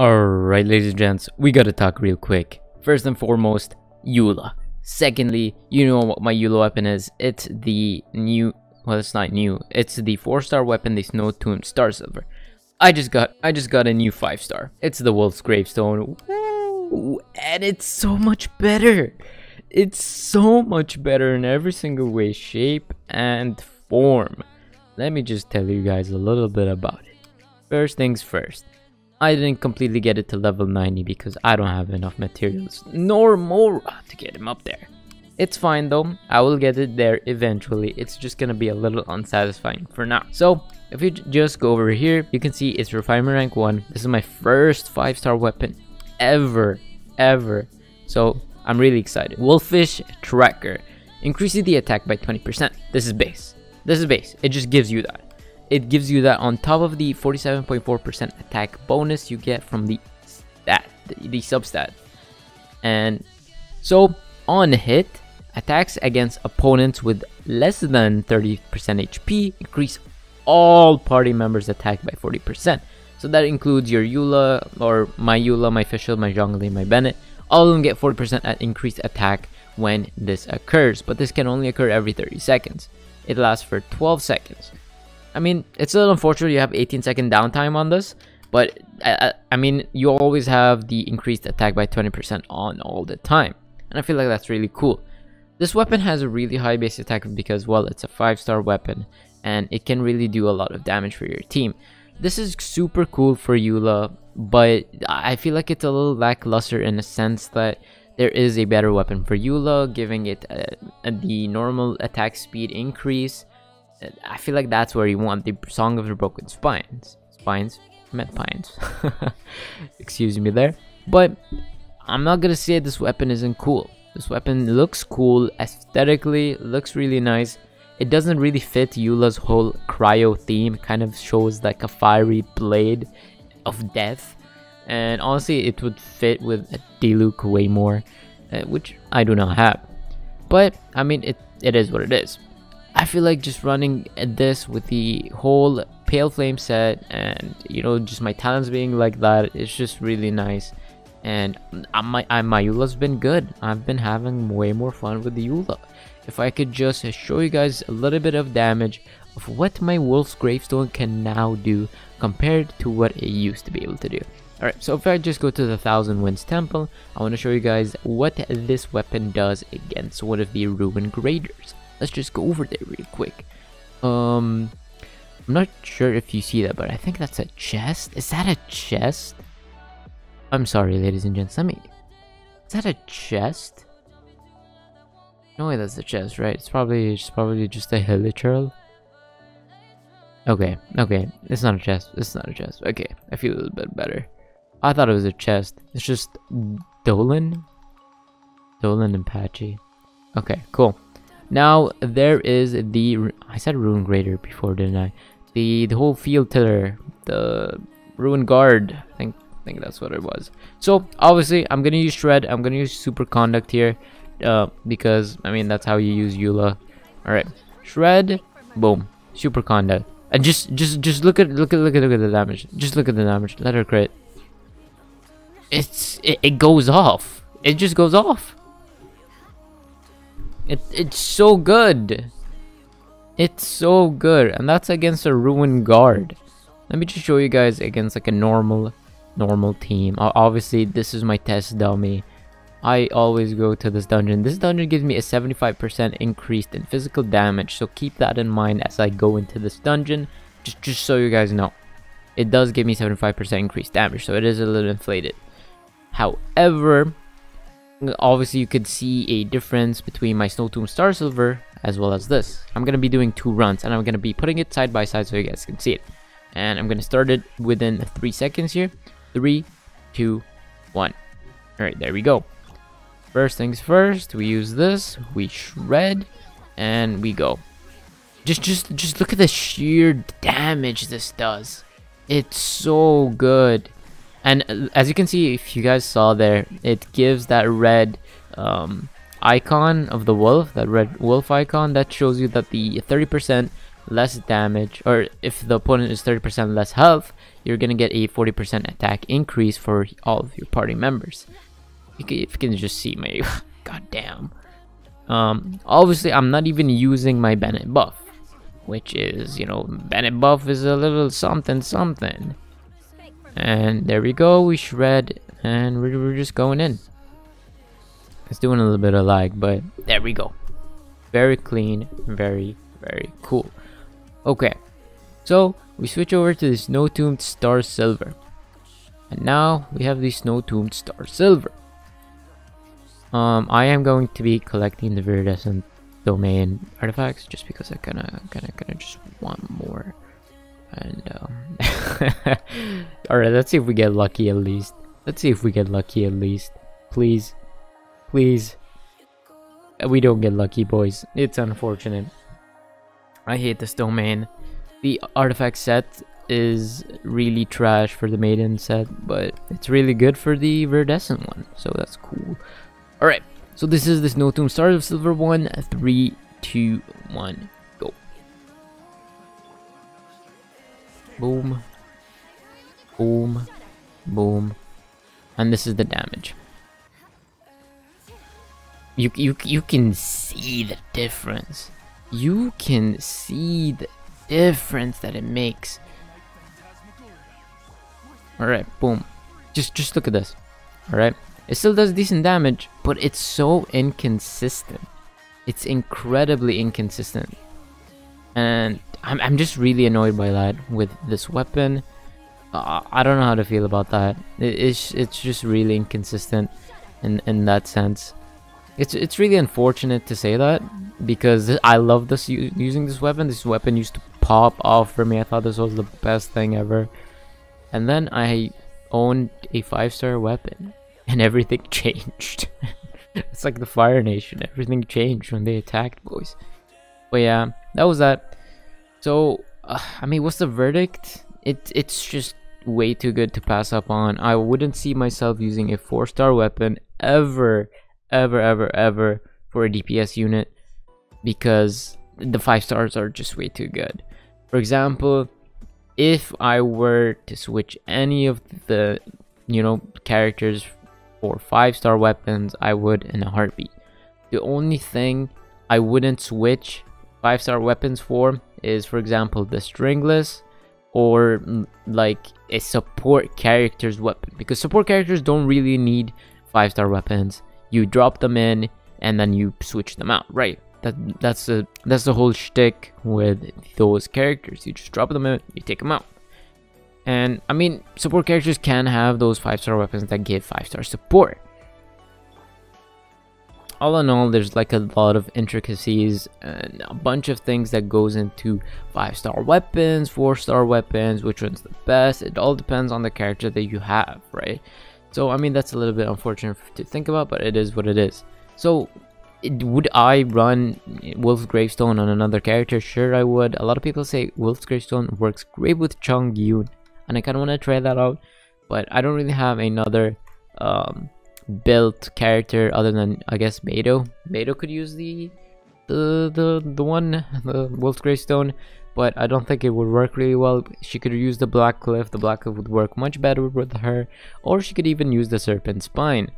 Alright ladies and gents, we gotta talk real quick. First and foremost, Eula. Secondly, you know what my Eula weapon is. It's the new, well it's not new, it's the 4 star weapon, the Snow Tomb Star Silver. I just got, I just got a new 5 star. It's the Wolf's Gravestone. Woo! And it's so much better. It's so much better in every single way, shape and form. Let me just tell you guys a little bit about it. First things first. I didn't completely get it to level 90 because I don't have enough materials nor more to get him up there. It's fine though, I will get it there eventually, it's just gonna be a little unsatisfying for now. So, if you just go over here, you can see it's refinement rank 1. This is my first 5 star weapon ever, ever. So, I'm really excited. Wolfish Tracker. Increases the attack by 20%. This is base. This is base. It just gives you that it gives you that on top of the 47.4% attack bonus you get from the stat, the, substat. And so on hit, attacks against opponents with less than 30% HP increase all party members' attack by 40%. So that includes your Eula, or my Eula, my Fischl, my Zhongli, my Bennett. All of them get 40% at increased attack when this occurs, but this can only occur every 30 seconds. It lasts for 12 seconds. I mean, it's a little unfortunate you have 18 second downtime on this, but I, I mean, you always have the increased attack by 20% on all the time. And I feel like that's really cool. This weapon has a really high base attack because, well, it's a 5 star weapon and it can really do a lot of damage for your team. This is super cool for Eula, but I feel like it's a little lackluster in a sense that there is a better weapon for Eula, giving it a, a, the normal attack speed increase I feel like that's where you want the Song of the Broken Spines. Spines? I pines. Excuse me there. But I'm not gonna say this weapon isn't cool. This weapon looks cool aesthetically, looks really nice. It doesn't really fit Eula's whole cryo theme. It kind of shows like a fiery blade of death. And honestly, it would fit with a Diluc way more, uh, which I do not have. But I mean, it it is what it is. I feel like just running this with the whole Pale Flame set and, you know, just my talents being like that, it's just really nice. And my, my Eula's been good. I've been having way more fun with the Eula. If I could just show you guys a little bit of damage of what my Wolf's Gravestone can now do compared to what it used to be able to do. Alright, so if I just go to the Thousand Winds Temple, I want to show you guys what this weapon does against one of the Ruin Graders. Let's just go over there real quick. Um, I'm not sure if you see that, but I think that's a chest. Is that a chest? I'm sorry, ladies and gents. Let me. Is that a chest? No way, that's a chest, right? It's probably it's probably just a hilichurl. Okay, okay. It's not a chest. It's not a chest. Okay, I feel a little bit better. I thought it was a chest. It's just Dolan. Dolan and Patchy. Okay, cool. Now there is the I said ruin grader before, didn't I? The the whole field tiller, the ruin guard. I think I think that's what it was. So obviously I'm gonna use shred. I'm gonna use super conduct here, uh, because I mean that's how you use Eula. All right, shred, boom, super conduct. And just just just look at look at look at look at the damage. Just look at the damage. Let her crit. It's it, it goes off. It just goes off. It, it's so good. It's so good. And that's against a ruined guard. Let me just show you guys against like a normal, normal team. Obviously, this is my test dummy. I always go to this dungeon. This dungeon gives me a 75% increase in physical damage. So keep that in mind as I go into this dungeon. Just, just so you guys know. It does give me 75% increased damage. So it is a little inflated. However, obviously you could see a difference between my Snow Tomb Star Silver as well as this. I'm going to be doing two runs and I'm going to be putting it side by side so you guys can see it. And I'm going to start it within three seconds here. Three, two, one. Alright, there we go. First things first, we use this, we shred, and we go. Just, just, just look at the sheer damage this does. It's so good. And uh, as you can see, if you guys saw there, it gives that red um, icon of the wolf, that red wolf icon, that shows you that the 30% less damage, or if the opponent is 30% less health, you're gonna get a 40% attack increase for all of your party members. If you can just see my, goddamn. Um, obviously, I'm not even using my Bennett buff, which is, you know, Bennett buff is a little something something. And there we go, we shred, and we're, we're just going in. It's doing a little bit of lag, but there we go. Very clean, very, very cool. Okay, so we switch over to the Snow Tombed Star Silver. And now we have the Snow Tombed Star Silver. Um, I am going to be collecting the Viridescent domain artifacts just because I kinda, kinda, kinda just want more. And, um, alright, let's see if we get lucky at least. Let's see if we get lucky at least. Please. Please. Uh, we don't get lucky, boys. It's unfortunate. I hate this domain. The artifact set is really trash for the maiden set, but it's really good for the viridescent one, so that's cool. Alright, so this is the Snow Tomb Stars of Silver 1, 3, 2, 1, go. Boom. Boom. Boom. And this is the damage. You, you, you can see the difference. You can see the difference that it makes. Alright, boom. Just just look at this. Alright? It still does decent damage, but it's so inconsistent. It's incredibly inconsistent. And I'm, I'm just really annoyed by that with this weapon. I don't know how to feel about that. It, it's, it's just really inconsistent in, in that sense. It's, it's really unfortunate to say that because I love this using this weapon. This weapon used to pop off for me. I thought this was the best thing ever. And then I owned a 5-star weapon and everything changed. it's like the Fire Nation. Everything changed when they attacked, boys. But yeah, that was that. So, uh, I mean, what's the verdict? It It's just way too good to pass up on. I wouldn't see myself using a 4-star weapon ever, ever, ever, ever for a DPS unit because the 5 stars are just way too good. For example, if I were to switch any of the, you know, characters for 5 star weapons, I would in a heartbeat. The only thing I wouldn't switch 5 star weapons for is, for example, the stringless or mm, like a support character's weapon because support characters don't really need 5 star weapons. You drop them in and then you switch them out, right? That that's the that's the whole shtick with those characters. You just drop them in, you take them out. And I mean, support characters can have those 5-star weapons that give 5-star support. All in all, there's like a lot of intricacies and a bunch of things that goes into 5-star weapons, 4-star weapons, which one's the best. It all depends on the character that you have, right? So, I mean, that's a little bit unfortunate to think about, but it is what it is. So, it, would I run Wolf's Gravestone on another character? Sure, I would. A lot of people say Wolf's Gravestone works great with Chongyun and I kind of want to try that out but I don't really have another um, built character other than I guess Beidou. Beidou could use the the the the one the Wolf's Gravestone but I don't think it would work really well. She could use the Black Cliff, the Black Cliff would work much better with her, or she could even use the Serpent Spine.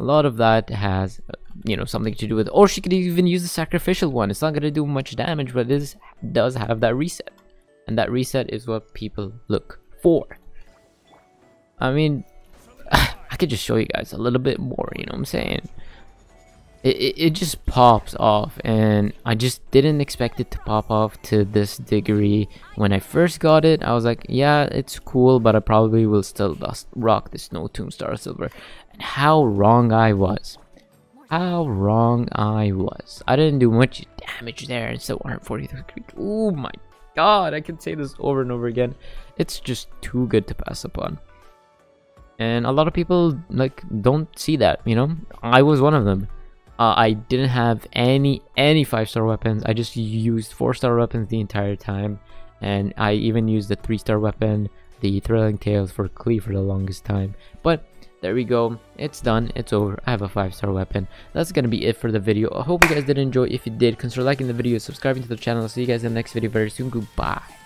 A lot of that has, you know, something to do with, or she could even use the Sacrificial one. It's not to do much damage, but it does have that reset. And that reset is what people look for. I mean, I could just show you guys a little bit more, you know what I'm saying? It, it, it, just pops off and I just didn't expect it to pop off to this degree. When I first got it, I was like, yeah, it's cool, but I probably will still dust, rock the Snow Tomb Star Silver. And how wrong I was. How wrong I was. I didn't do much damage there and still 143. Oh my god, I can say this over and over again. It's just too good to pass upon. And a lot of people like don't see that, you know? I was one of them. Uh, I didn't have any any five star weapons. I just used four star weapons the entire time, and I even used the three star weapon, the Thrilling Tales for Klee for the longest time. But there we go. It's done. It's over. I have a five star weapon. That's gonna be it for the video. I hope you guys did enjoy. If you did, consider liking the video, subscribing to the channel. I'll see you guys in the next video very soon. Goodbye.